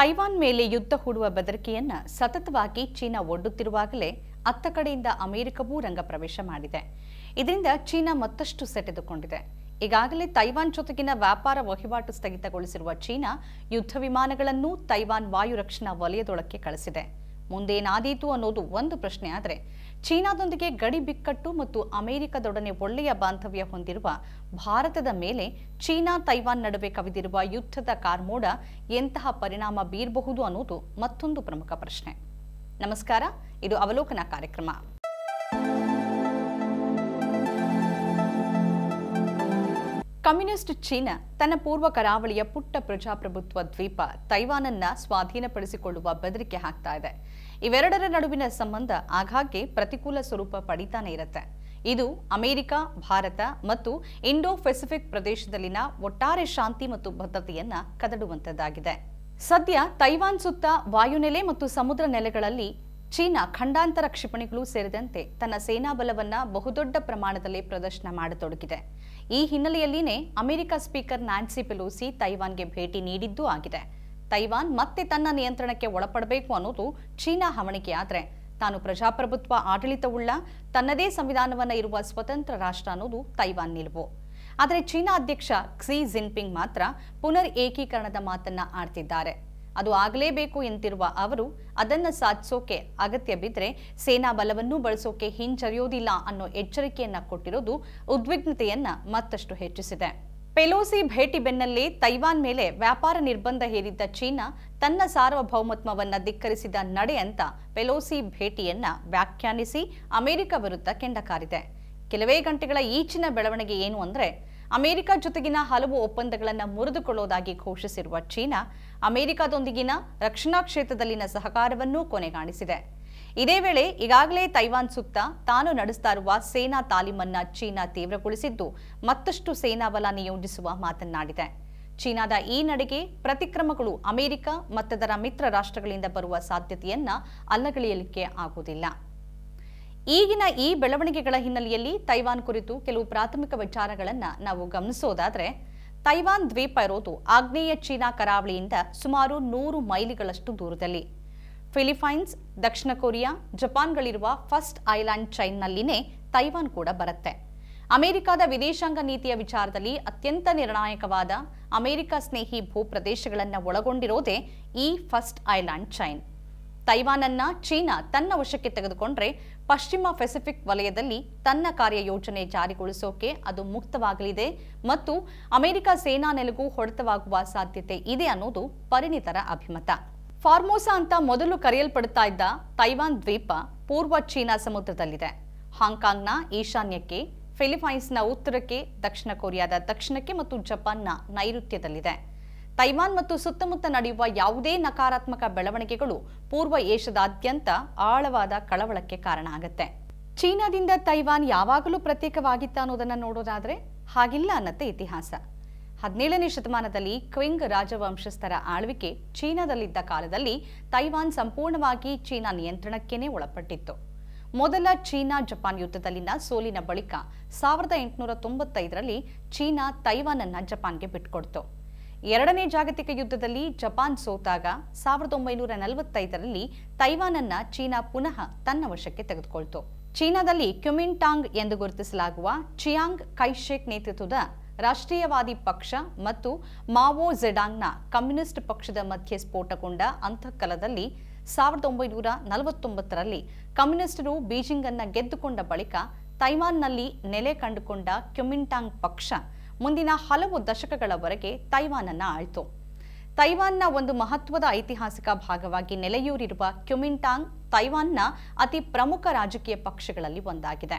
Taiwan ಮೇಲೆ ಯುದ್ಧ ಹೂಡುವ ಬೆದರಿಕೆಯನ್ನ ಸತತವಾಗಿ ಚೀನಾ ಒಡ್ಡುತ್ತಿರುವಾಗಲೇ ಅತ್ತ ಕಡೆಯಿಂದ ಅಮೆರಿಕವೂ ರಂಗ ಪ್ರವೇಶ ಮಾಡಿದೆ. ಇದರಿಂದ ಚೀನಾ ಮತ್ತಷ್ಟು ಸೆಟೆದುಕೊಂಡಿದೆ. ಈಗಾಗಲೇ ತೈವಾನ್ ಜೊತೆಗಿನ ವ್ಯಾಪಾರ ವಹಿವಾಟು ಸ್ಥಗಿತಗೊಳಿಸಿರುವ ಚೀನಾ ಯುದ್ಧ ವಿಮಾನಗಳನ್ನು ತೈವಾನ್ ವಾಯು ರಕ್ಷಣಾ ವಲಯದೊಳಕ್ಕೆ ಕಳಿಸಿದೆ. ಮುಂದೇನಾದೀತು ಅನ್ನೋದು ಒಂದು ಪ್ರಶ್ನೆ ಆದರೆ ಚೀನಾದೊಂದಿಗೆ ಗಡಿ ಬಿಕ್ಕಟ್ಟು ಮತ್ತು ಅಮೆರಿಕದೊಡನೆ ಒಳ್ಳೆಯ ಬಾಂಧವ್ಯ ಹೊಂದಿರುವ ಭಾರತದ ಮೇಲೆ ಚೀನಾ ತೈವಾನ್ ನಡುವೆ ಕವಿದಿರುವ ಯುದ್ಧದ ಕಾರ್ಮೋಡ ಎಂತಹ ಪರಿಣಾಮ ಬೀರಬಹುದು ಅನ್ನೋದು ಮತ್ತೊಂದು ಪ್ರಮುಖ ಪ್ರಶ್ನೆ. ನಮಸ್ಕಾರ, ಇದು ಅವಲೋಕನ ಕಾರ್ಯಕ್ರಮ. ಕಮ್ಯುನಿಸ್ಟ್ ಚೀನಾ ತನ್ನ ಪೂರ್ವ ಕರಾವಳಿಯ ಪುಟ್ಟ ಪ್ರಜಾಪ್ರಭುತ್ವ ದ್ವೀಪ ತೈವಾನನ್ನ ಸ್ವಾಧೀನಪಡಿಸಿಕೊಳ್ಳುವ ಬೆದರಿಕೆ ಹಾಕ್ತಾ ಇದೆ. ಇವೆರಡರ ನಡುವಿನ ಸಂಬಂಧ ಆಗಾಗ್ಗೆ ಪ್ರತಿಕೂಲ ಸ್ವರೂಪ ಪಡಿತಾನೆ ಇರುತ್ತೆ. ಇದು ಅಮೆರಿಕ, ಭಾರತ ಮತ್ತು ಇಂಡೋ ಪೆಸಿಫಿಕ್ ಪ್ರದೇಶದಲ್ಲಿನ ಒಟ್ಟಾರೆ ಶಾಂತಿ ಮತ್ತು ಭದ್ರತೆಯನ್ನ ಕದಡುವಂತದ್ದಾಗಿದೆ. ಸದ್ಯ ತೈವಾನ್ ಸುತ್ತ ವಾಯುನೆಲೆ ಮತ್ತು ಸಮುದ್ರ ನೆಲೆಗಳಲ್ಲಿ ಚೀನಾ ಖಂಡಾಂತರ ಕ್ಷಿಪಣಿಗಳು ಸೇರಿದಂತೆ ತನ್ನ ಸೇನಾ ಬಲವನ್ನ ಬಹುದೊಡ್ಡ ಪ್ರಮಾಣದಲ್ಲಿ ಪ್ರದರ್ಶನ ಮಾಡತೊಡಗಿದೆ. ಈ ಹಿನ್ನೆಲೆಯಲ್ಲಿನೇ ಅಮೆರಿಕ ಸ್ಪೀಕರ್ ನ್ಯಾನ್ಸಿ ಪೆಲೋಸಿ ತೈವಾನ್ಗೆ ಭೇಟಿ ನೀಡಿದ್ದೂ ಆಗಿದೆ. ತೈವಾನ್ ಮತ್ತೆ ತನ್ನ ನಿಯಂತ್ರಣಕ್ಕೆ ಒಳಪಡಬೇಕು ಅನ್ನೋದು ಚೀನಾ ಹವಣಿಕೆಯಾದರೆ ತಾನು ಪ್ರಜಾಪ್ರಭುತ್ವ ಆಡಳಿತವುಳ್ಳ, ತನ್ನದೇ ಸಂವಿಧಾನವನ್ನು ಇರುವ ಸ್ವತಂತ್ರ ರಾಷ್ಟ್ರ ಅನ್ನೋದು ತೈವಾನ್ ನಿಲುವು. ಆದರೆ ಚೀನಾ ಅಧ್ಯಕ್ಷ ಕ್ಸಿ ಜಿನ್ಪಿಂಗ್ ಮಾತ್ರ ಪುನರ್ ಏಕೀಕರಣದ ಮಾತನ್ನ ಆಡ್ತಿದ್ದಾರೆ. ಅದು ಆಗಲೇಬೇಕು ಎಂತಿರುವ ಅವರು, ಅದನ್ನ ಸಾಧಿಸೋಕೆ ಅಗತ್ಯ ಬಿದ್ದರೆ ಸೇನಾ ಬಲವನ್ನೂ ಬಳಸೋಕೆ ಹಿಂಜರಿಯೋದಿಲ್ಲ ಅನ್ನೋ ಎಚ್ಚರಿಕೆಯನ್ನ ಕೊಟ್ಟಿರೋದು ಉದ್ವಿಗ್ನತೆಯನ್ನ ಮತ್ತಷ್ಟು ಹೆಚ್ಚಿಸಿದೆ. ಪೆಲೋಸಿ ಭೇಟಿ ಬೆನ್ನಲ್ಲೇ ತೈವಾನ್ ಮೇಲೆ ವ್ಯಾಪಾರ ನಿರ್ಬಂಧ ಹೇರಿದ್ದ ಚೀನಾ ತನ್ನ ಸಾರ್ವಭೌಮತ್ವವನ್ನು ಧಿಕ್ಕರಿಸಿದ ನಡೆ ಅಂತ ಪೆಲೋಸಿ ಭೇಟಿಯನ್ನ ವ್ಯಾಖ್ಯಾನಿಸಿ ಅಮೆರಿಕ ವಿರುದ್ಧ ಕೆಂಡಕಾರಿದೆ ಕೆಲವೇ ಗಂಟೆಗಳ ಈಚಿನ ಬೆಳವಣಿಗೆ ಏನು ಅಂದರೆ, ಅಮೆರಿಕ ಜೊತೆಗಿನ ಹಲವು ಒಪ್ಪಂದಗಳನ್ನು ಮುರಿದುಕೊಳ್ಳೋದಾಗಿ ಘೋಷಿಸಿರುವ ಚೀನಾ ಅಮೆರಿಕದೊಂದಿಗಿನ ರಕ್ಷಣಾ ಕ್ಷೇತ್ರದಲ್ಲಿನ ಸಹಕಾರವನ್ನೂ ಕೊನೆಗಾಣಿಸಿದೆ. ಇದೇ ವೇಳೆ ಈಗಾಗಲೇ ತೈವಾನ್ ಸುತ್ತ ತಾನು ನಡೆಸ್ತಾ ಇರುವ ಸೇನಾ ತಾಲೀಮನ್ನ ಚೀನಾ ತೀವ್ರಗೊಳಿಸಿದ್ದು ಮತ್ತಷ್ಟು ಸೇನಾ ಬಲ ನಿಯೋಜಿಸುವ ಮಾತನ್ನಾಡಿದೆ. ಚೀನಾದ ಈ ನಡೆಗೆ ಪ್ರತಿಕ್ರಮಗಳು ಅಮೆರಿಕ ಮತ್ತದರ ಮಿತ್ರ ರಾಷ್ಟ್ರಗಳಿಂದ ಬರುವ ಸಾಧ್ಯತೆಯನ್ನ ಅಲ್ಲಗಳಿಯಲಿಕ್ಕೆ ಆಗುವುದಿಲ್ಲ. ಈಗಿನ ಈ ಬೆಳವಣಿಗೆಗಳ ಹಿನ್ನೆಲೆಯಲ್ಲಿ ತೈವಾನ್ ಕುರಿತು ಕೆಲವು ಪ್ರಾಥಮಿಕ ವಿಚಾರಗಳನ್ನು ನಾವು ಗಮನಿಸೋದಾದರೆ, ತೈವಾನ್ ದ್ವೀಪ ಇರೋದು ಆಗ್ನೇಯ ಚೀನಾ ಕರಾವಳಿಯಿಂದ ಸುಮಾರು ನೂರು ಮೈಲಿಗಳಷ್ಟು ದೂರದಲ್ಲಿ. ಫಿಲಿಪೈನ್ಸ್ ದಕ್ಷಿಣ ಕೊರಿಯಾ, ಜಪಾನ್ಗಳಿರುವ ಫಸ್ಟ್ ಐಲ್ಯಾಂಡ್ ಚೈನ್ನಲ್ಲಿನೇ ತೈವಾನ್ ಕೂಡ ಬರುತ್ತೆ. ಅಮೆರಿಕದ ವಿದೇಶಾಂಗ ನೀತಿಯ ವಿಚಾರದಲ್ಲಿ ಅತ್ಯಂತ ನಿರ್ಣಾಯಕವಾದ ಅಮೆರಿಕ ಸ್ನೇಹಿ ಭೂಪ್ರದೇಶಗಳನ್ನು ಒಳಗೊಂಡಿರೋದೇ ಈ ಫಸ್ಟ್ ಐಲ್ಯಾಂಡ್ ಚೈನ್ ತೈವಾನನ್ನ ಚೀನಾ ತನ್ನ ವಶಕ್ಕೆ ತೆಗೆದುಕೊಂಡ್ರೆ ಪಶ್ಚಿಮ ಪೆಸಿಫಿಕ್ ವಲಯದಲ್ಲಿ ತನ್ನ ಕಾರ್ಯಯೋಜನೆ ಜಾರಿಗೊಳಿಸೋಕೆ ಅದು ಮುಕ್ತವಾಗಲಿದೆ ಮತ್ತು ಅಮೆರಿಕ ಸೇನಾ ನೆಲೆಗೂ ಹೊಡೆತವಾಗುವ ಸಾಧ್ಯತೆ ಇದೆ ಅನ್ನೋದು ಪರಿಣಿತರ ಅಭಿಮತ. ಫಾರ್ಮೋಸಾ ಅಂತ ಮೊದಲು ಕರೆಯಲ್ಪಡುತ್ತಾ ಇದ್ದ ತೈವಾನ್ ದ್ವೀಪ ಪೂರ್ವ ಚೀನಾ ಸಮುದ್ರದಲ್ಲಿದೆ. ಹಾಂಗ್ಕಾಂಗ್ನ ಈಶಾನ್ಯಕ್ಕೆ, ಫಿಲಿಪೈನ್ಸ್ನ ಉತ್ತರಕ್ಕೆ, ದಕ್ಷಿಣ ಕೊರಿಯಾದ ದಕ್ಷಿಣಕ್ಕೆ ಮತ್ತು ಜಪಾನ್ನ ನೈಋತ್ಯದಲ್ಲಿದೆ. ತೈವಾನ್ ಮತ್ತು ಸುತ್ತಮುತ್ತ ನಡೆಯುವ ಯಾವುದೇ ನಕಾರಾತ್ಮಕ ಬೆಳವಣಿಗೆಗಳು ಪೂರ್ವ ಏಷ್ಯಾದಾದ್ಯಂತ ಆಳವಾದ ಕಳವಳಕ್ಕೆ ಕಾರಣ ಆಗುತ್ತೆ. ಚೀನಾದಿಂದ ತೈವಾನ್ ಯಾವಾಗಲೂ ಪ್ರತ್ಯೇಕವಾಗಿತ್ತ ಅನ್ನೋದನ್ನ ನೋಡೋದಾದ್ರೆ ಹಾಗಿಲ್ಲ ಅನ್ನತ್ತೆ ಇತಿಹಾಸ. ಹದಿನೇಳನೇ ಶತಮಾನದಲ್ಲಿ ಕ್ವಿಂಗ್ ರಾಜವಂಶಸ್ಥರ ಆಳ್ವಿಕೆ ಚೀನಾದಲ್ಲಿದ್ದ ಕಾಲದಲ್ಲಿ ತೈವಾನ್ ಸಂಪೂರ್ಣವಾಗಿ ಚೀನಾ ನಿಯಂತ್ರಣಕ್ಕೇನೆ ಒಳಪಟ್ಟಿತ್ತು. ಮೊದಲ ಚೀನಾ ಜಪಾನ್ ಯುದ್ಧದಲ್ಲಿನ ಸೋಲಿನ ಬಳಿಕ ಸಾವಿರದ ಎಂಟುನೂರ ತೊಂಬತ್ತೈದರಲ್ಲಿ ಚೀನಾ ತೈವಾನನ್ನ ಜಪಾನ್ಗೆ ಬಿಟ್ಕೊಡ್ತು. ಎರಡನೇ ಜಾಗತಿಕ ಯುದ್ಧದಲ್ಲಿ ಜಪಾನ್ ಸೋತಾಗ ಸಾವಿರದ ಒಂಬೈನೂರ ನಲವತ್ತೈದರಲ್ಲಿ ತೈವಾನನ್ನ ಚೀನಾ ಪುನಃ ತನ್ನ ವಶಕ್ಕೆ ತೆಗೆದುಕೊಳ್ತು. ಚೀನಾದಲ್ಲಿ ಕ್ಯುಮಿಂಟಾಂಗ್ ಎಂದು ಗುರುತಿಸಲಾಗುವ ಚಿಯಾಂಗ್ ಕೈಶೇಕ್ ನೇತೃತ್ವದ ರಾಷ್ಟ್ರೀಯವಾದಿ ಪಕ್ಷ ಮತ್ತು ಮಾವೋ ಜೆಡಾಂಗ್ನ ಕಮ್ಯುನಿಸ್ಟ್ ಪಕ್ಷದ ಮಧ್ಯೆ ಸ್ಫೋಟಗೊಂಡ ಅಂತಃಕಲದಲ್ಲಿ ಸಾವಿರದ ಒಂಬೈನೂರ ನಲವತ್ತೊಂಬತ್ತರಲ್ಲಿ ಕಮ್ಯುನಿಸ್ಟರು ಬೀಜಿಂಗ್ ಅನ್ನ ಗೆದ್ದುಕೊಂಡ ಬಳಿಕ ತೈವಾನ್ನಲ್ಲಿ ನೆಲೆ ಕಂಡುಕೊಂಡ ಕ್ಯುಮಿಂಟಾಂಗ್ ಪಕ್ಷ ಮುಂದಿನ ಹಲವು ದಶಕಗಳವರೆಗೆ ತೈವಾನನ್ನು ಆಳ್ತು. ತೈವಾನ್ನ ಒಂದು ಮಹತ್ವದ ಐತಿಹಾಸಿಕ ಭಾಗವಾಗಿ ನೆಲೆಯೂರಿರುವ ಕ್ಯುಮಿಂಟಾಂಗ್ ತೈವಾನ್ನ ಅತಿ ಪ್ರಮುಖ ರಾಜಕೀಯ ಪಕ್ಷಗಳಲ್ಲಿ ಒಂದಾಗಿದೆ.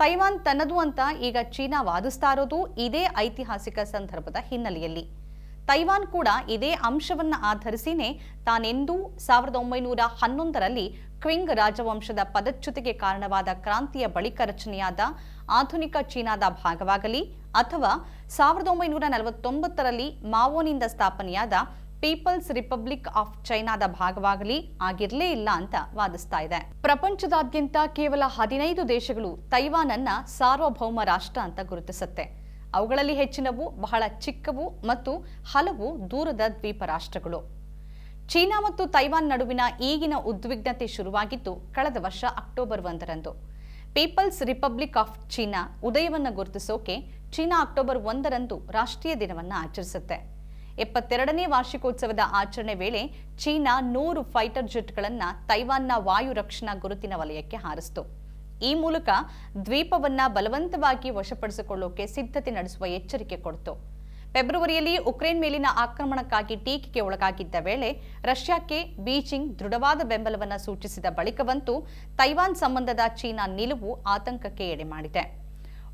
ತೈವಾನ್ ತನ್ನದು ಅಂತ ಈಗ ಚೀನಾ ವಾದಿಸ್ತಾ ಇರೋದು ಇದೇ ಐತಿಹಾಸಿಕ ಸಂದರ್ಭದ ಹಿನ್ನೆಲೆಯಲ್ಲಿ. ತೈವಾನ್ ಕೂಡ ಇದೇ ಅಂಶವನ್ನ ಆಧರಿಸಿನೇ ತಾನೆಂದೂ ಸಾವಿರದ ಒಂಬೈನೂರ ಹನ್ನೊಂದರಲ್ಲಿ ಕ್ವಿಂಗ್ ರಾಜವಂಶದ ಪದಚ್ಯುತಿಗೆ ಕಾರಣವಾದ ಕ್ರಾಂತಿಯ ಬಳಿಕ ರಚನೆಯಾದ ಆಧುನಿಕ ಚೀನಾದ ಭಾಗವಾಗಲಿ ಅಥವಾ ಸಾವಿರದ ಒಂಬೈನೂರ ನಲವತ್ತೊಂಬತ್ತರಲ್ಲಿ ಮಾವೋನಿಂದ ಸ್ಥಾಪನೆಯಾದ ಪೀಪಲ್ಸ್ ರಿಪಬ್ಲಿಕ್ ಆಫ್ ಚೈನಾದ ಭಾಗವಾಗಲಿ ಆಗಿರಲೇ ಇಲ್ಲ ಅಂತ ವಾದಿಸ್ತಾ ಇದೆ. ಪ್ರಪಂಚದಾದ್ಯಂತ ಕೇವಲ ಹದಿನೈದು ದೇಶಗಳು ತೈವಾನ್ ಅನ್ನ ಸಾರ್ವಭೌಮ ರಾಷ್ಟ್ರ ಅಂತ ಗುರುತಿಸುತ್ತೆ. ಅವುಗಳಲ್ಲಿ ಹೆಚ್ಚಿನವು ಬಹಳ ಚಿಕ್ಕವು ಮತ್ತು ಹಲವು ದೂರದ ದ್ವೀಪ ರಾಷ್ಟ್ರಗಳು. ಚೀನಾ ಮತ್ತು ತೈವಾನ್ ನಡುವಿನ ಈಗಿನ ಉದ್ವಿಗ್ನತೆ ಶುರುವಾಗಿದ್ದು ಕಳೆದ ವರ್ಷ ಅಕ್ಟೋಬರ್ ಒಂದರಂದು. ಪೀಪಲ್ಸ್ ರಿಪಬ್ಲಿಕ್ ಆಫ್ ಚೀನಾ ಉದಯವನ್ನು ಗುರುತಿಸೋಕೆ ಚೀನಾ ಅಕ್ಟೋಬರ್ ಒಂದರಂದು ರಾಷ್ಟ್ರೀಯ ದಿನವನ್ನು ಆಚರಿಸುತ್ತೆ. ಎಪ್ಪತ್ತೆರಡನೇ ವಾರ್ಷಿಕೋತ್ಸವದ ಆಚರಣೆ ವೇಳೆ ಚೀನಾ ನೂರು ಫೈಟರ್ ಜೆಟ್ಗಳನ್ನು ತೈವಾನ್ನ ವಾಯು ರಕ್ಷಣಾ ಗುರುತಿನ ವಲಯಕ್ಕೆ ಹಾರಿಸಿತು. ಈ ಮೂಲಕ ದ್ವೀಪವನ್ನ ಬಲವಂತವಾಗಿ ವಶಪಡಿಸಿಕೊಳ್ಳೋಕೆ ಸಿದ್ಧತೆ ನಡೆಸುವ ಎಚ್ಚರಿಕೆ ಕೊಡ್ತು. ಫೆಬ್ರವರಿಯಲ್ಲಿ ಉಕ್ರೇನ್ ಮೇಲಿನ ಆಕ್ರಮಣಕ್ಕಾಗಿ ಟೀಕೆಗೆ ಒಳಗಾಗಿದ್ದ ವೇಳೆ ರಷ್ಯಾಕ್ಕೆ ಬೀಜಿಂಗ್ ದೃಢವಾದ ಬೆಂಬಲವನ್ನು ಸೂಚಿಸಿದ ಬಳಿಕವಂತೂ ತೈವಾನ್ ಸಂಬಂಧದ ಚೀನಾ ನಿಲುವು ಆತಂಕಕ್ಕೆ ಎಡೆ ಮಾಡಿದೆ.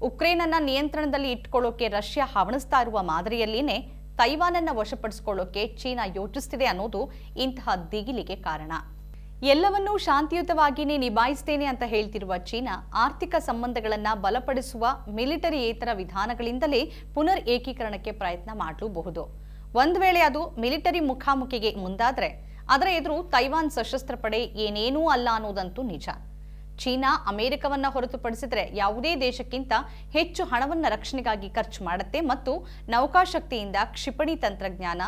ಉಕ್ರೇನನ್ನ ನಿಯಂತ್ರಣದಲ್ಲಿ ಇಟ್ಕೊಳ್ಳೋಕೆ ರಷ್ಯಾ ಹವಣಿಸ್ತಾ ಇರುವ ಮಾದರಿಯಲ್ಲಿನೇ ತೈವಾನನ್ನ ವಶಪಡಿಸಿಕೊಳ್ಳೋಕೆ ಚೀನಾ ಯೋಚಿಸ್ತಿದೆ ಅನ್ನೋದು ಇಂತಹ ದಿಗಿಲಿಗೆ ಕಾರಣ. ಎಲ್ಲವನ್ನೂ ಶಾಂತಿಯುತವಾಗಿಯೇ ನಿಭಾಯಿಸ್ತೇನೆ ಅಂತ ಹೇಳ್ತಿರುವ ಚೀನಾ ಆರ್ಥಿಕ ಸಂಬಂಧಗಳನ್ನು ಬಲಪಡಿಸುವ ಮಿಲಿಟರಿಯೇತರ ವಿಧಾನಗಳಿಂದಲೇ ಪುನರ್ ಏಕೀಕರಣಕ್ಕೆ ಪ್ರಯತ್ನ ಮಾಡಲೂಬಹುದು. ಒಂದು ವೇಳೆ ಅದು ಮಿಲಿಟರಿ ಮುಖಾಮುಖಿಗೆ ಮುಂದಾದ್ರೆ ಅದರ ಎದುರು ತೈವಾನ್ ಸಶಸ್ತ್ರ ಪಡೆ ಏನೇನೂ ಅಲ್ಲ ಅನ್ನೋದಂತೂ ನಿಜ. ಚೀನಾ ಅಮೆರಿಕವನ್ನ ಹೊರತುಪಡಿಸಿದರೆ ಯಾವುದೇ ದೇಶಕ್ಕಿಂತ ಹೆಚ್ಚು ಹಣವನ್ನು ರಕ್ಷಣೆಗಾಗಿ ಖರ್ಚು ಮಾಡುತ್ತೆ ಮತ್ತು ನೌಕಾಶಕ್ತಿಯಿಂದ ಕ್ಷಿಪಣಿ ತಂತ್ರಜ್ಞಾನ,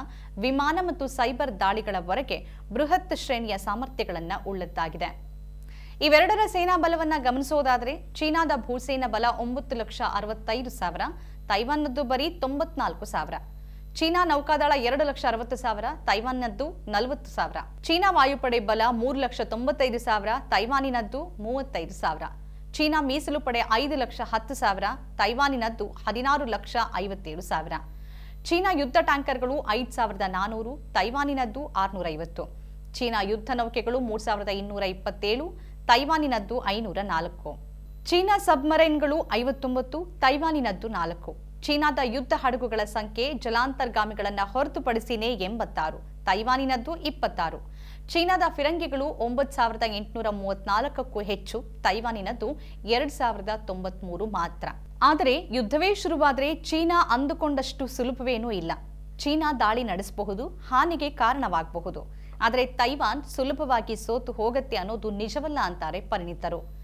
ವಿಮಾನ ಮತ್ತು ಸೈಬರ್ ದಾಳಿಗಳವರೆಗೆ ಬೃಹತ್ ಶ್ರೇಣಿಯ ಸಾಮರ್ಥ್ಯಗಳನ್ನು ಉಳ್ಳದ್ದಾಗಿದೆ. ಇವೆರಡರ ಸೇನಾ ಬಲವನ್ನ ಗಮನಿಸೋದಾದ್ರೆ ಚೀನಾದ ಭೂಸೇನಾ ಬಲ ಒಂಬತ್ತು ಲಕ್ಷ ಅರವತ್ತೈದು ಸಾವಿರ, ತೈವಾನ್ನದ್ದು ಬರೀ ತೊಂಬತ್ನಾಲ್ಕು ಸಾವಿರ. ಚೀನಾ ನೌಕಾದಳ ಎರಡು ಲಕ್ಷ ಅರವತ್ತು ಸಾವಿರ, ತೈವಾನ್ನದ್ದು ನಲವತ್ತು ಸಾವಿರ. ಚೀನಾ ವಾಯುಪಡೆ ಬಲ ಮೂರು ಲಕ್ಷ ತೊಂಬತ್ತೈದು ಸಾವಿರ, ತೈವಾನಿನದ್ದು ಮೂವತ್ತೈದು ಸಾವಿರ. ಚೀನಾ ಮೀಸಲು ಪಡೆ ಐದು ಲಕ್ಷ ಹತ್ತು ಸಾವಿರ, ತೈವಾನಿನದ್ದು ಹದಿನಾರು ಲಕ್ಷ ಐವತ್ತೇಳು ಸಾವಿರ. ಚೀನಾ ಯುದ್ಧ ಟ್ಯಾಂಕರ್ಗಳು ಐದು ಸಾವಿರದ ನಾನೂರು, ತೈವಾನಿನದ್ದು ಆರುನೂರ ಐವತ್ತು. ಚೀನಾ ಯುದ್ಧ ನೌಕೆಗಳು ಮೂರು ಸಾವಿರದ ಇನ್ನೂರ ಇಪ್ಪತ್ತೇಳು, ತೈವಾನಿನದ್ದು ಐನೂರ ನಾಲ್ಕು. ಚೀನಾ ಸಬ್ಮರೈನ್ಗಳು ಐವತ್ತೊಂಬತ್ತು, ತೈವಾನಿನದ್ದು ನಾಲ್ಕು. ಚೀನಾದ ಯುದ್ಧ ಹಡಗುಗಳ ಸಂಖ್ಯೆ ಜಲಾಂತರ್ಗಾಮಿಗಳನ್ನು ಹೊರತುಪಡಿಸಿನೇ ಎಂಬತ್ತಾರು, ತೈವಾನಿನದ್ದು ಇಪ್ಪತ್ತಾರು. ಚೀನಾದ ಫಿರಂಗಿಗಳು ಒಂಬತ್ತು ಸಾವಿರದ ಎಂಟುನೂರ ಮೂವತ್ನಾಲ್ಕಕ್ಕೂ ಹೆಚ್ಚು, ತೈವಾನಿನದ್ದು ಎರಡು ಸಾವಿರದ ತೊಂಬತ್ಮೂರು ಮಾತ್ರ. ಆದರೆ ಯುದ್ಧವೇ ಶುರುವಾದರೆ ಚೀನಾ ಅಂದುಕೊಂಡಷ್ಟು ಸುಲಭವೇನೂ ಇಲ್ಲ. ಚೀನಾ ದಾಳಿ ನಡೆಸಬಹುದು, ಹಾನಿಗೆ ಕಾರಣವಾಗಬಹುದು. ಆದರೆ ತೈವಾನ್ ಸುಲಭವಾಗಿ ಸೋತು ಹೋಗತ್ತೆ ಅನ್ನೋದು ನಿಜವಲ್ಲ ಅಂತಾರೆ ಪರಿಣಿತರು.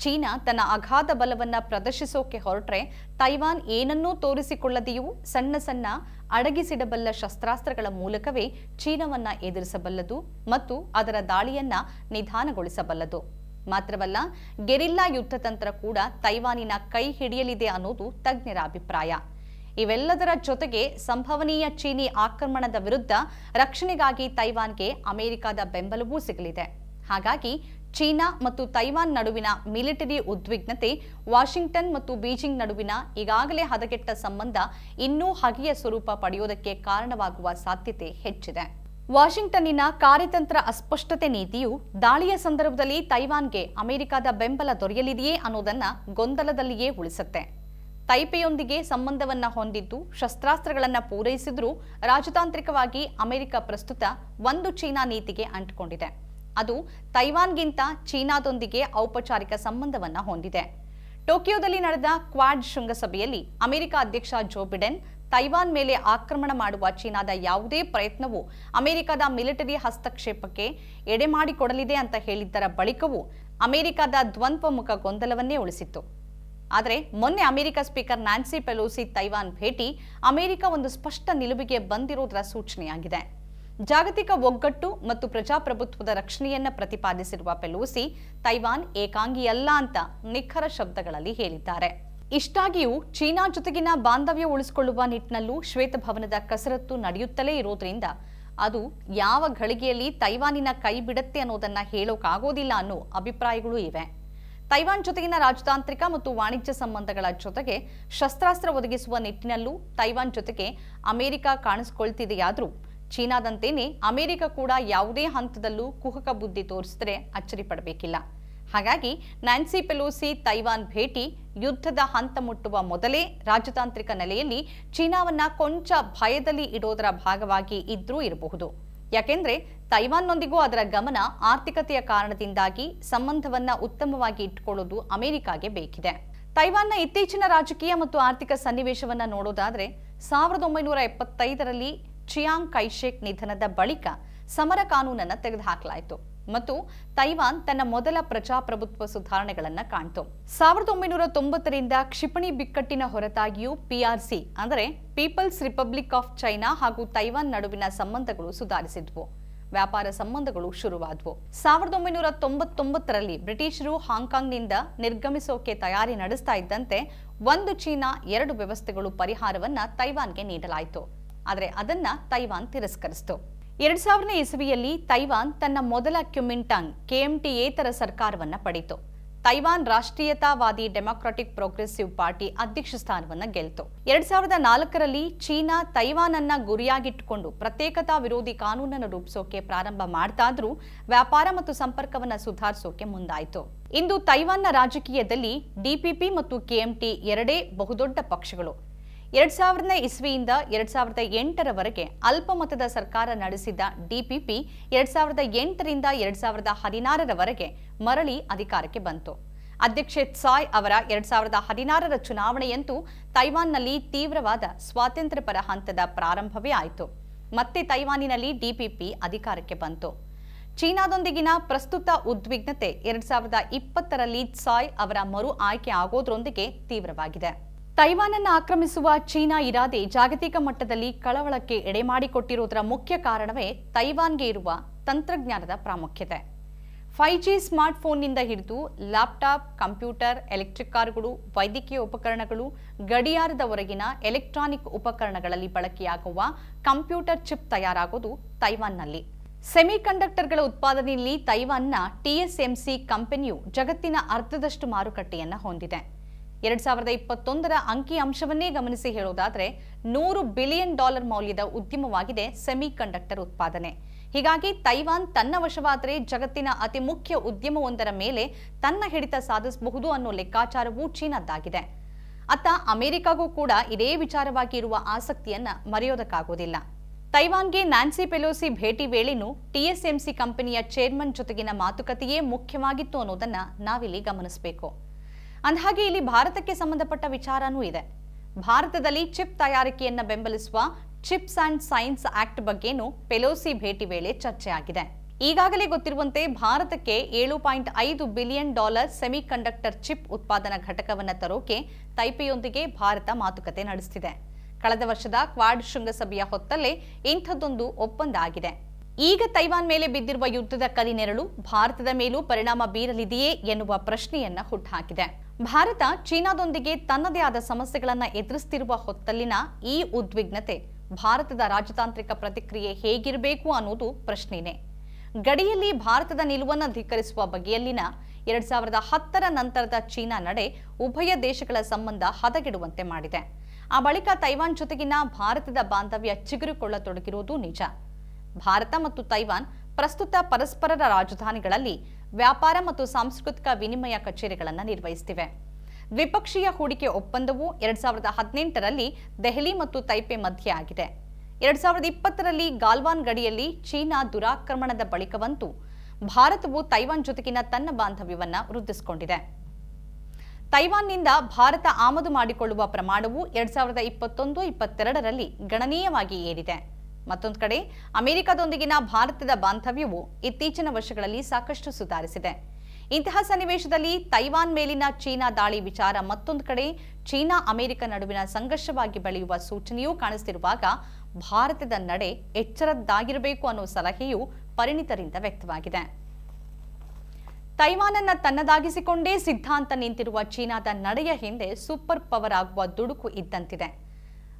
ಚೀನಾ ತನ್ನ ಅಗಾಧ ಬಲವನ್ನ ಪ್ರದರ್ಶಿಸೋಕೆ ಹೊರಟ್ರೆ ತೈವಾನ್ ಏನನ್ನೂ ತೋರಿಸಿಕೊಳ್ಳದೆಯೂ ಸಣ್ಣ ಸಣ್ಣ ಅಡಗಿಸಿಡಬಲ್ಲ ಶಸ್ತ್ರಾಸ್ತ್ರಗಳ ಮೂಲಕವೇ ಚೀನಾವನ್ನ ಎದುರಿಸಬಲ್ಲದು ಮತ್ತು ಅದರ ದಾಳಿಯನ್ನ ನಿಧಾನಗೊಳಿಸಬಲ್ಲದು. ಮಾತ್ರವಲ್ಲ, ಗೆರಿಲ್ಲಾ ಯುದ್ಧ ತಂತ್ರ ಕೂಡ ತೈವಾನಿನ ಕೈ ಹಿಡಿಯಲಿದೆ ಅನ್ನೋದು ತಜ್ಞರ ಅಭಿಪ್ರಾಯ. ಇವೆಲ್ಲದರ ಜೊತೆಗೆ ಸಂಭವನೀಯ ಚೀನಿ ಆಕ್ರಮಣದ ವಿರುದ್ಧ ರಕ್ಷಣೆಗಾಗಿ ತೈವಾನ್ಗೆ ಅಮೆರಿಕದ ಬೆಂಬಲವೂ ಸಿಗಲಿದೆ. ಹಾಗಾಗಿ ಚೀನಾ ಮತ್ತು ತೈವಾನ್ ನಡುವಿನ ಮಿಲಿಟರಿ ಉದ್ವಿಗ್ನತೆ, ವಾಷಿಂಗ್ಟನ್ ಮತ್ತು ಬೀಜಿಂಗ್ ನಡುವಿನ ಈಗಾಗಲೇ ಹದಗೆಟ್ಟ ಸಂಬಂಧ ಇನ್ನೂ ಹಗೆಯ ಸ್ವರೂಪ ಪಡೆಯುವುದಕ್ಕೆ ಕಾರಣವಾಗುವ ಸಾಧ್ಯತೆ ಹೆಚ್ಚಿದೆ. ವಾಷಿಂಗ್ಟನ್ನಿನ ಕಾರ್ಯತಂತ್ರ ಅಸ್ಪಷ್ಟತೆ ನೀತಿಯು ದಾಳಿಯ ಸಂದರ್ಭದಲ್ಲಿ ತೈವಾನ್ಗೆ ಅಮೆರಿಕದ ಬೆಂಬಲ ದೊರೆಯಲಿದೆಯೇ ಅನ್ನೋದನ್ನ ಗೊಂದಲದಲ್ಲಿಯೇ ಉಳಿಸುತ್ತೆ. ತೈಪೆಯೊಂದಿಗೆ ಸಂಬಂಧವನ್ನ ಹೊಂದಿದ್ದು, ಶಸ್ತ್ರಾಸ್ತ್ರಗಳನ್ನು ಪೂರೈಸಿದ್ರೂ ರಾಜತಾಂತ್ರಿಕವಾಗಿ ಅಮೆರಿಕ ಪ್ರಸ್ತುತ ಒಂದು ಚೀನಾ ನೀತಿಗೆ ಅಂಟಿಕೊಂಡಿದೆ. ಅದು ತೈವಾನ್ಗಿಂತ ಚೀನಾದೊಂದಿಗೆ ಔಪಚಾರಿಕ ಸಂಬಂಧವನ್ನ ಹೊಂದಿದೆ. ಟೋಕಿಯೋದಲ್ಲಿ ನಡೆದ ಕ್ವಾಡ್ ಶೃಂಗಸಭೆಯಲ್ಲಿ ಅಮೆರಿಕ ಅಧ್ಯಕ್ಷ ಜೋ ಬಿಡೆನ್ ತೈವಾನ್ ಮೇಲೆ ಆಕ್ರಮಣ ಮಾಡುವ ಚೀನಾದ ಯಾವುದೇ ಪ್ರಯತ್ನವು ಅಮೆರಿಕದ ಮಿಲಿಟರಿ ಹಸ್ತಕ್ಷೇಪಕ್ಕೆ ಎಡೆಮಾಡಿಕೊಡಲಿದೆ ಅಂತ ಹೇಳಿದ್ದರ ಬಳಿಕವೂ ಅಮೆರಿಕದ ದ್ವಂದ್ವಮುಖ ಗೊಂದಲವನ್ನೇ ಉಳಿಸಿತ್ತು. ಆದರೆ ಮೊನ್ನೆ America speaker Nancy Pelosi Taiwan ಭೇಟಿ ಅಮೆರಿಕ ಒಂದು ಸ್ಪಷ್ಟ ನಿಲುವಿಗೆ ಬಂದಿರುವುದರ ಸೂಚನೆಯಾಗಿದೆ. ಜಾಗತಿಕ ಒಗ್ಗಟ್ಟು ಮತ್ತು ಪ್ರಜಾಪ್ರಭುತ್ವದ ರಕ್ಷಣೆಯನ್ನ ಪ್ರತಿಪಾದಿಸಿರುವ ಪೆಲೋಸಿ ತೈವಾನ್ ಏಕಾಂಗಿಯಲ್ಲ ಅಂತ ನಿಖರ ಶಬ್ದಗಳಲ್ಲಿ ಹೇಳಿದ್ದಾರೆ. ಇಷ್ಟಾಗಿಯೂ ಚೀನಾ ಜೊತೆಗಿನ ಬಾಂಧವ್ಯ ಉಳಿಸಿಕೊಳ್ಳುವ ನಿಟ್ಟಿನಲ್ಲೂ ಶ್ವೇತಭವನದ ಕಸರತ್ತು ನಡೆಯುತ್ತಲೇ ಇರೋದ್ರಿಂದ ಅದು ಯಾವ ಘಳಿಗೆಯಲ್ಲಿ ತೈವಾನಿನ ಕೈ ಬಿಡತ್ತೆ ಅನ್ನೋದನ್ನ ಹೇಳೋಕ್ಕಾಗೋದಿಲ್ಲ ಅನ್ನೋ ಅಭಿಪ್ರಾಯಗಳು ಇವೆ. ತೈವಾನ್ ಜೊತೆಗಿನ ರಾಜತಾಂತ್ರಿಕ ಮತ್ತು ವಾಣಿಜ್ಯ ಸಂಬಂಧಗಳ ಜೊತೆಗೆ ಶಸ್ತ್ರಾಸ್ತ್ರ ಒದಗಿಸುವ ನಿಟ್ಟಿನಲ್ಲೂ ತೈವಾನ್ ಜೊತೆಗೆ ಅಮೆರಿಕ ಕಾಣಿಸಿಕೊಳ್ತಿದೆಯಾದರೂ ಚೀನಾದಂತೆಯೇ ಅಮೆರಿಕ ಕೂಡ ಯಾವುದೇ ಹಂತದಲ್ಲೂ ಕುಹಕ ಬುದ್ಧಿ ತೋರಿಸಿದ್ರೆ ಅಚ್ಚರಿ ಪಡಬೇಕಿಲ್ಲ. ಹಾಗಾಗಿ ನ್ಯಾನ್ಸಿ ಪೆಲೋಸಿ ತೈವಾನ್ ಭೇಟಿ ಯುದ್ಧದ ಹಂತ ಮುಟ್ಟುವ ಮೊದಲೇ ರಾಜತಾಂತ್ರಿಕ ನೆಲೆಯಲ್ಲಿ ಚೀನಾವನ್ನ ಕೊಂಚ ಭಯದಲ್ಲಿ ಇಡೋದರ ಭಾಗವಾಗಿ ಇದ್ರೂ ಇರಬಹುದು. ಯಾಕೆಂದ್ರೆ ತೈವಾನ್ನೊಂದಿಗೂ ಅದರ ಗಮನ ಆರ್ಥಿಕತೆಯ ಕಾರಣದಿಂದಾಗಿ ಸಂಬಂಧವನ್ನ ಉತ್ತಮವಾಗಿ ಇಟ್ಟುಕೊಳ್ಳೋದು ಅಮೆರಿಕಾಗೆ ಬೇಕಿದೆ. ತೈವಾನ್ನ ಇತ್ತೀಚಿನ ರಾಜಕೀಯ ಮತ್ತು ಆರ್ಥಿಕ ಸನ್ನಿವೇಶವನ್ನ ನೋಡೋದಾದ್ರೆ ಸಾವಿರದ ಒಂಬೈನೂರ ಎಪ್ಪತ್ತೈದರಲ್ಲಿ ಚಿಯಾಂಗ್ ಕೈಶೇಕ್ ನಿಧನದ ಬಳಿಕ ಸಮರ ಕಾನೂನನ್ನ ತೆಗೆದುಹಾಕಲಾಯಿತು. ಮತ್ತು ತೈವಾನ್ ತನ್ನ ಮೊದಲ ಪ್ರಜಾಪ್ರಭುತ್ವ ಸುಧಾರಣೆಗಳನ್ನು ಕಾಣ್ತು. ಸಾವಿರದ ಒಂಬೈನೂರ ತೊಂಬತ್ತರಿಂದ ಕ್ಷಿಪಣಿ ಬಿಕ್ಕಟ್ಟಿನ ಹೊರತಾಗಿಯೂ ಪಿಆರ್ಸಿ, ಅಂದರೆ ಪೀಪಲ್ಸ್ ರಿಪಬ್ಲಿಕ್ ಆಫ್ ಚೈನಾ ಹಾಗೂ ತೈವಾನ್ ನಡುವಿನ ಸಂಬಂಧಗಳು ಸುಧಾರಿಸಿದ್ವು. ವ್ಯಾಪಾರ ಸಂಬಂಧಗಳು ಶುರುವಾದವು. ಸಾವಿರದ ಒಂಬೈನೂರ ತೊಂಬತ್ತೊಂಬತ್ತರಲ್ಲಿ ಬ್ರಿಟಿಷರು ಹಾಂಗ್ಕಾಂಗ್ನಿಂದ ನಿರ್ಗಮಿಸೋಕೆ ತಯಾರಿ ನಡೆಸ್ತಾ ಇದ್ದಂತೆ ಒಂದು ಚೀನಾ ಎರಡು ವ್ಯವಸ್ಥೆಗಳು ಪರಿಹಾರವನ್ನ ತೈವಾನ್ಗೆ ನೀಡಲಾಯಿತು. ಆದರೆ ಅದನ್ನ ತೈವಾನ್ ತಿರಸ್ಕರಿಸಿತು. ಎರಡ್ ಸಾವಿರನೇ ಇಸವಿಯಲ್ಲಿ ತೈವಾನ್ ತನ್ನ ಮೊದಲ ಕ್ಯುಮಿಂಟಾಂಗ್ ಕೆಎಂಟಿಯೇತರ ಸರ್ಕಾರವನ್ನ ಪಡೆಯಿತು ತೈವಾನ್ ರಾಷ್ಟ್ರೀಯತಾವಾದಿ ಡೆಮಾಕ್ರಾಟಿಕ್ ಪ್ರೋಗ್ರೆಸಿವ್ ಪಾರ್ಟಿ ಅಧ್ಯಕ್ಷ ಸ್ಥಾನವನ್ನ ಗೆಲ್ತು. ಎರಡ್ ಸಾವಿರದ ನಾಲ್ಕರಲ್ಲಿ ಚೀನಾ ತೈವಾನ್ ಅನ್ನ ಗುರಿಯಾಗಿಟ್ಟುಕೊಂಡು ಪ್ರತ್ಯೇಕತಾ ವಿರೋಧಿ ಕಾನೂನನ್ನು ರೂಪಿಸೋಕೆ ಪ್ರಾರಂಭ ಮಾಡ್ತಾದ್ರೂ ವ್ಯಾಪಾರ ಮತ್ತು ಸಂಪರ್ಕವನ್ನ ಸುಧಾರಿಸೋಕೆ ಮುಂದಾಯಿತು. ಇಂದು ತೈವಾನ್ನ ರಾಜಕೀಯದಲ್ಲಿ ಡಿಪಿಪಿ ಮತ್ತು ಕೆಎಂಟಿ ಎರಡೇ ಬಹುದೊಡ್ಡ ಪಕ್ಷಗಳು. ಎರಡ್ ಸಾವಿರದ ಇಸ್ವಿಯಿಂದ ಎರಡ್ ಸಾವಿರದ ಎಂಟರವರೆಗೆ ಅಲ್ಪಮತದ ಸರ್ಕಾರ ನಡೆಸಿದ ಡಿಪಿಪಿ ಎರಡ್ ಸಾವಿರದ ಎಂಟರಿಂದ ಎರಡ್ ಸಾವಿರದ ಹದಿನಾರರವರೆಗೆ ಮರಳಿ ಅಧಿಕಾರಕ್ಕೆ ಬಂತು. ಅಧ್ಯಕ್ಷೆ ಸಾಯ್ ಅವರ ಎರಡ್ ಸಾವಿರದ ಹದಿನಾರರ ಚುನಾವಣೆಯಂತೂ ತೈವಾನ್ನಲ್ಲಿ ತೀವ್ರವಾದ ಸ್ವಾತಂತ್ರ್ಯ ಪರ ಹಂತದ ಪ್ರಾರಂಭವೇ ಆಯಿತು. ಮತ್ತೆ ತೈವಾನಿನಲ್ಲಿ ಡಿಪಿಪಿ ಅಧಿಕಾರಕ್ಕೆ ಬಂತು. ಚೀನಾದೊಂದಿಗಿನ ಪ್ರಸ್ತುತ ಉದ್ವಿಗ್ನತೆ ಎರಡ್ ಸಾವಿರದ ಇಪ್ಪತ್ತರಲ್ಲಿ ತ್ಸಾಯ್ ಅವರ ಮರು ಆಯ್ಕೆ ಆಗೋದ್ರೊಂದಿಗೆ ತೀವ್ರವಾಗಿದೆ. ತೈವಾನನ್ನ ಆಕ್ರಮಿಸುವ ಚೀನಾ ಇರಾದೆ ಜಾಗತಿಕ ಮಟ್ಟದಲ್ಲಿ ಕಳವಳಕ್ಕೆ ಎಡೆಮಾಡಿಕೊಟ್ಟಿರುವುದರ ಮುಖ್ಯ ಕಾರಣವೇ ತೈವಾನ್ಗೆ ಇರುವ ತಂತ್ರಜ್ಞಾನದ ಪ್ರಾಮುಖ್ಯತೆ. ಫೈವ್ ಜಿ ಸ್ಮಾರ್ಟ್ಫೋನ್ನಿಂದ ಹಿಡಿದು ಲ್ಯಾಪ್ಟಾಪ್, ಕಂಪ್ಯೂಟರ್, ಎಲೆಕ್ಟ್ರಿಕ್ ಕಾರುಗಳು, ವೈದ್ಯಕೀಯ ಉಪಕರಣಗಳು, ಗಡಿಯಾರದವರೆಗಿನ ಎಲೆಕ್ಟ್ರಾನಿಕ್ ಉಪಕರಣಗಳಲ್ಲಿ ಬಳಕೆಯಾಗುವ ಕಂಪ್ಯೂಟರ್ ಚಿಪ್ ತಯಾರಾಗೋದು ತೈವಾನ್ನಲ್ಲಿ. ಸೆಮಿಕಂಡಕ್ಟರ್ಗಳ ಉತ್ಪಾದನೆಯಲ್ಲಿ ತೈವಾನ್ನ ಟಿಎಸ್ಎಂಸಿ ಕಂಪನಿಯು ಜಗತ್ತಿನ ಅರ್ಧದಷ್ಟು ಮಾರುಕಟ್ಟೆಯನ್ನು ಹೊಂದಿದೆ. ಎರಡ್ ಸಾವಿರದ ಇಪ್ಪತ್ತೊಂದರ ಅಂಕಿ ಅಂಶವನ್ನೇ ಗಮನಿಸಿ ಹೇಳೋದಾದ್ರೆ ನೂರು ಬಿಲಿಯನ್ ಡಾಲರ್ ಮೌಲ್ಯದ ಉದ್ಯಮವಾಗಿದೆ ಸೆಮಿಕಂಡಕ್ಟರ್ ಉತ್ಪಾದನೆ. ಹೀಗಾಗಿ ತೈವಾನ್ ತನ್ನ ವಶವಾದರೆ ಜಗತ್ತಿನ ಅತಿ ಮುಖ್ಯ ಉದ್ಯಮವೊಂದರ ಮೇಲೆ ತನ್ನ ಹಿಡಿತ ಸಾಧಿಸಬಹುದು ಅನ್ನೋ ಲೆಕ್ಕಾಚಾರವೂ ಚೀನಾದ್ದಾಗಿದೆ. ಅತ್ತ ಅಮೆರಿಕಾಗೂ ಕೂಡ ಇದೇ ವಿಚಾರವಾಗಿ ಇರುವ ಆಸಕ್ತಿಯನ್ನ ಮರೆಯೋದಕ್ಕಾಗೋದಿಲ್ಲ. ತೈವಾನ್ಗೆ ನ್ಯಾನ್ಸಿ ಪೆಲೋಸಿ ಭೇಟಿ ವೇಳೆನೂ ಟಿಎಸ್ಎಂಸಿ ಕಂಪನಿಯ ಚೇರ್ಮನ್ ಜೊತೆಗಿನ ಮಾತುಕತೆಯೇ ಮುಖ್ಯವಾಗಿತ್ತು ಅನ್ನೋದನ್ನ ನಾವಿಲ್ಲಿ ಗಮನಿಸಬೇಕು. ಅಂದಹಾಗೆ ಇಲ್ಲಿ ಭಾರತಕ್ಕೆ ಸಂಬಂಧಪಟ್ಟ ವಿಚಾರನೂ ಇದೆ. ಭಾರತದಲ್ಲಿ ಚಿಪ್ ತಯಾರಿಕೆಯನ್ನ ಬೆಂಬಲಿಸುವ ಚಿಪ್ಸ್ ಅಂಡ್ ಸೈನ್ಸ್ ಆಕ್ಟ್ ಬಗ್ಗೆನೂ ಪೆಲೋಸಿ ಭೇಟಿ ವೇಳೆ ಚರ್ಚೆ ಆಗಿದೆ ಈಗಾಗಲೇ ಗೊತ್ತಿರುವಂತೆ ಭಾರತಕ್ಕೆ ಏಳು ಪಾಯಿಂಟ್ ಐದು ಬಿಲಿಯನ್ ಡಾಲರ್ ಸೆಮಿಕಂಡಕ್ಟರ್ ಚಿಪ್ ಉತ್ಪಾದನಾ ಘಟಕವನ್ನು ತರೋಕೆ ತೈಪೆಯೊಂದಿಗೆ ಭಾರತ ಮಾತುಕತೆ ನಡೆಸುತ್ತಿದೆ ಕಳೆದ ವರ್ಷದ ಕ್ವಾಡ್ ಶೃಂಗಸಭೆಯ ಹೊತ್ತಲ್ಲೇ ಇಂಥದ್ದೊಂದು ಒಪ್ಪಂದ ಆಗಿದೆ. ಈಗ ತೈವಾನ್ ಮೇಲೆ ಬಿದ್ದಿರುವ ಯುದ್ಧದ ಕಲಿನೆರಳು ಭಾರತದ ಮೇಲೂ ಪರಿಣಾಮ ಬೀರಲಿದೆಯೇ ಎನ್ನುವ ಪ್ರಶ್ನೆಯನ್ನ ಹುಟ್ಟುಹಾಕಿದೆ ಭಾರತ ಚೀನಾದೊಂದಿಗೆ ತನ್ನದೇ ಆದ ಸಮಸ್ಯೆಗಳನ್ನು ಎದುರಿಸುತ್ತಿರುವ ಹೊತ್ತಲ್ಲಿನ ಈ ಉದ್ವಿಗ್ನತೆ ಭಾರತದ ರಾಜತಾಂತ್ರಿಕ ಪ್ರತಿಕ್ರಿಯೆ ಹೇಗಿರಬೇಕು ಅನ್ನೋದು ಪ್ರಶ್ನೆನೇ. ಗಡಿಯಲ್ಲಿ ಭಾರತದ ನಿಲುವನ್ನು ಧಿಕ್ಕರಿಸುವ ಬಗೆಯಲ್ಲಿನ ಎರಡ್ ಸಾವಿರದ ಹತ್ತರ ನಂತರದ ಚೀನಾ ನಡೆ ಉಭಯ ದೇಶಗಳ ಸಂಬಂಧ ಹದಗೆಡುವಂತೆ ಮಾಡಿದೆ. ಆ ಬಳಿಕ ತೈವಾನ್ ಜೊತೆಗಿನ ಭಾರತದ ಬಾಂಧವ್ಯ ಚಿಗುರುಕೊಳ್ಳತೊಡಗಿರುವುದು ನಿಜ. ಭಾರತ ಮತ್ತು ತೈವಾನ್ ಪ್ರಸ್ತುತ ಪರಸ್ಪರರ ರಾಜಧಾನಿಗಳಲ್ಲಿ ವ್ಯಾಪಾರ ಮತ್ತು ಸಾಂಸ್ಕೃತಿಕ ವಿನಿಮಯ ಕಚೇರಿಗಳನ್ನು ನಿರ್ವಹಿಸುತ್ತಿವೆ ದ್ವಿಪಕ್ಷೀಯ ಹೂಡಿಕೆ ಒಪ್ಪಂದವು ಎರಡ್ ಸಾವಿರದ ಹದಿನೆಂಟರಲ್ಲಿ ದೆಹಲಿ ಮತ್ತು ತೈಪೆ ಮಧ್ಯೆ ಆಗಿದೆ. ಎರಡ್ ಸಾವಿರದ ಇಪ್ಪತ್ತರಲ್ಲಿ ಗಾಲ್ವಾನ್ ಗಡಿಯಲ್ಲಿ ಚೀನಾ ದುರಾಕ್ರಮಣದ ಬಳಿಕವಂತೂ ಭಾರತವು ತೈವಾನ್ ಜೊತೆಗಿನ ತನ್ನ ಬಾಂಧವ್ಯವನ್ನು ವೃದ್ಧಿಸಿಕೊಂಡಿದೆ. ತೈವಾನ್ನಿಂದ ಭಾರತ ಆಮದು ಮಾಡಿಕೊಳ್ಳುವ ಪ್ರಮಾಣವು ಎರಡ್ ಸಾವಿರದ ಇಪ್ಪತ್ತೊಂದು ಇಪ್ಪತ್ತೆರಡರಲ್ಲಿ ಗಣನೀಯವಾಗಿ ಏರಿದೆ. ಮತ್ತೊಂದು ಕಡೆ, ಅಮೆರಿಕದೊಂದಿಗಿನ ಭಾರತದ ಬಾಂಧವ್ಯವು ಇತ್ತೀಚಿನ ವರ್ಷಗಳಲ್ಲಿ ಸಾಕಷ್ಟು ಸುಧಾರಿಸಿದೆ. ಇಂತಹ ಸನ್ನಿವೇಶದಲ್ಲಿ ತೈವಾನ್ ಮೇಲಿನ ಚೀನಾ ದಾಳಿ ವಿಚಾರ ಮತ್ತೊಂದು ಕಡೆ, ಚೀನಾ ಅಮೆರಿಕ ನಡುವಿನ ಸಂಘರ್ಷವಾಗಿ ಬೆಳೆಯುವ ಸೂಚನೆಯೂ ಕಾಣಿಸ್ತಿರುವಾಗ ಭಾರತದ ನಡೆ ಎಚ್ಚರದ್ದಾಗಿರಬೇಕು ಅನ್ನೋ ಸಲಹೆಯು ಪರಿಣಿತರಿಂದ ವ್ಯಕ್ತವಾಗಿದೆ. ತೈವಾನನ್ನ ತನ್ನದಾಗಿಸಿಕೊಂಡೇ ಸಿದ್ಧಾಂತ ನಿಂತಿರುವ ಚೀನಾದ ನಡೆಯ ಹಿಂದೆ ಸೂಪರ್ ಪವರ್ ಆಗುವ ದುಡುಕು ಇದ್ದಂತಿದೆ.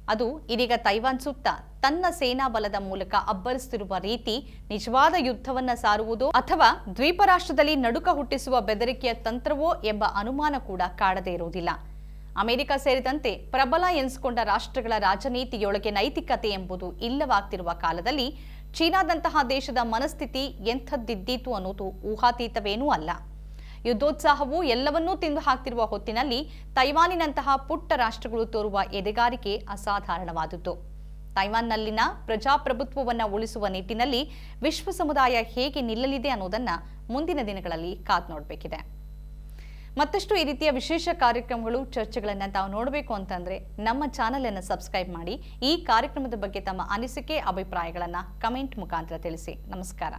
ಅದು ಇದೀಗ ತೈವಾನ್ ಸುತ್ತ ತನ್ನ ಸೇನಾ ಬಲದ ಮೂಲಕ ಅಬ್ಬರಿಸುತ್ತಿರುವ ರೀತಿ ನಿಜವಾದ ಯುದ್ಧವನ್ನ ಸಾರುವುದೋ ಅಥವಾ ದ್ವೀಪ ರಾಷ್ಟ್ರದಲ್ಲಿ ನಡುಕ ಹುಟ್ಟಿಸುವ ಬೆದರಿಕೆಯ ತಂತ್ರವೋ ಎಂಬ ಅನುಮಾನ ಕೂಡ ಕಾಡದೇ ಇರುವುದಿಲ್ಲ. ಅಮೆರಿಕ ಸೇರಿದಂತೆ ಪ್ರಬಲ ಎನಿಸಿಕೊಂಡ ರಾಷ್ಟ್ರಗಳ ರಾಜನೀತಿಯೊಳಗೆ ನೈತಿಕತೆ ಎಂಬುದು ಇಲ್ಲವಾಗ್ತಿರುವ ಕಾಲದಲ್ಲಿ ಚೀನಾದಂತಹ ದೇಶದ ಮನಸ್ಥಿತಿ ಎಂಥದ್ದಿದ್ದೀತು ಅನ್ನೋದು ಊಹಾತೀತವೇನೂ ಅಲ್ಲ. ಯುದ್ಧೋತ್ಸಾಹವು ಎಲ್ಲವನ್ನೂ ತಿಂದು ಹಾಕ್ತಿರುವ ಹೊತ್ತಿನಲ್ಲಿ ತೈವಾನಿನಂತಹ ಪುಟ್ಟ ರಾಷ್ಟ್ರಗಳು ತೋರುವ ಎದೆಗಾರಿಕೆ ಅಸಾಧಾರಣವಾದುದು ತೈವಾನ್ನಲ್ಲಿನ ಪ್ರಜಾಪ್ರಭುತ್ವವನ್ನು ಉಳಿಸುವ ನಿಟ್ಟಿನಲ್ಲಿ ವಿಶ್ವ ಸಮುದಾಯ ಹೇಗೆ ನಿಲ್ಲಲಿದೆ ಅನ್ನೋದನ್ನ ಮುಂದಿನ ದಿನಗಳಲ್ಲಿ ಕಾದು ನೋಡಬೇಕಿದೆ. ಮತ್ತಷ್ಟು ಈ ರೀತಿಯ ವಿಶೇಷ ಕಾರ್ಯಕ್ರಮಗಳು, ಚರ್ಚೆಗಳನ್ನು ತಾವು ನೋಡಬೇಕು ಅಂತಂದ್ರೆ ನಮ್ಮ ಚಾನೆಲ್ ಅನ್ನು ಸಬ್ಸ್ಕ್ರೈಬ್ ಮಾಡಿ, ಈ ಕಾರ್ಯಕ್ರಮದ ಬಗ್ಗೆ ತಮ್ಮ ಅನಿಸಿಕೆ, ಅಭಿಪ್ರಾಯಗಳನ್ನು ಕಮೆಂಟ್ ಮುಖಾಂತರ ತಿಳಿಸಿ. ನಮಸ್ಕಾರ.